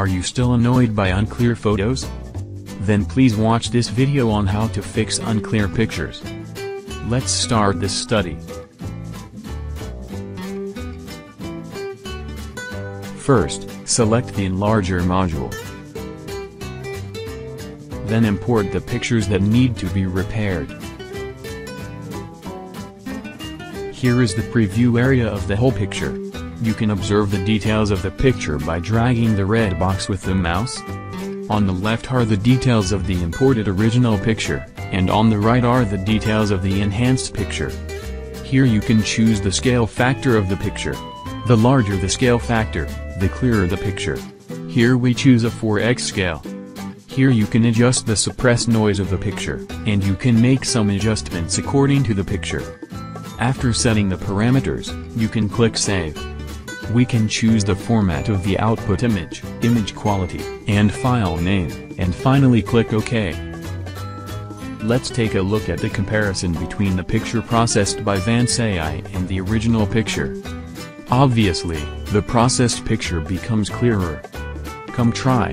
Are you still annoyed by unclear photos? Then please watch this video on how to fix unclear pictures. Let's start this study. First, select the Enlarger module. Then import the pictures that need to be repaired. Here is the preview area of the whole picture. You can observe the details of the picture by dragging the red box with the mouse. On the left are the details of the imported original picture, and on the right are the details of the enhanced picture. Here you can choose the scale factor of the picture. The larger the scale factor, the clearer the picture. Here we choose a 4x scale. Here you can adjust the suppressed noise of the picture, and you can make some adjustments according to the picture. After setting the parameters, you can click Save. We can choose the format of the output image, image quality, and file name, and finally click OK. Let's take a look at the comparison between the picture processed by Vance AI and the original picture. Obviously, the processed picture becomes clearer. Come try.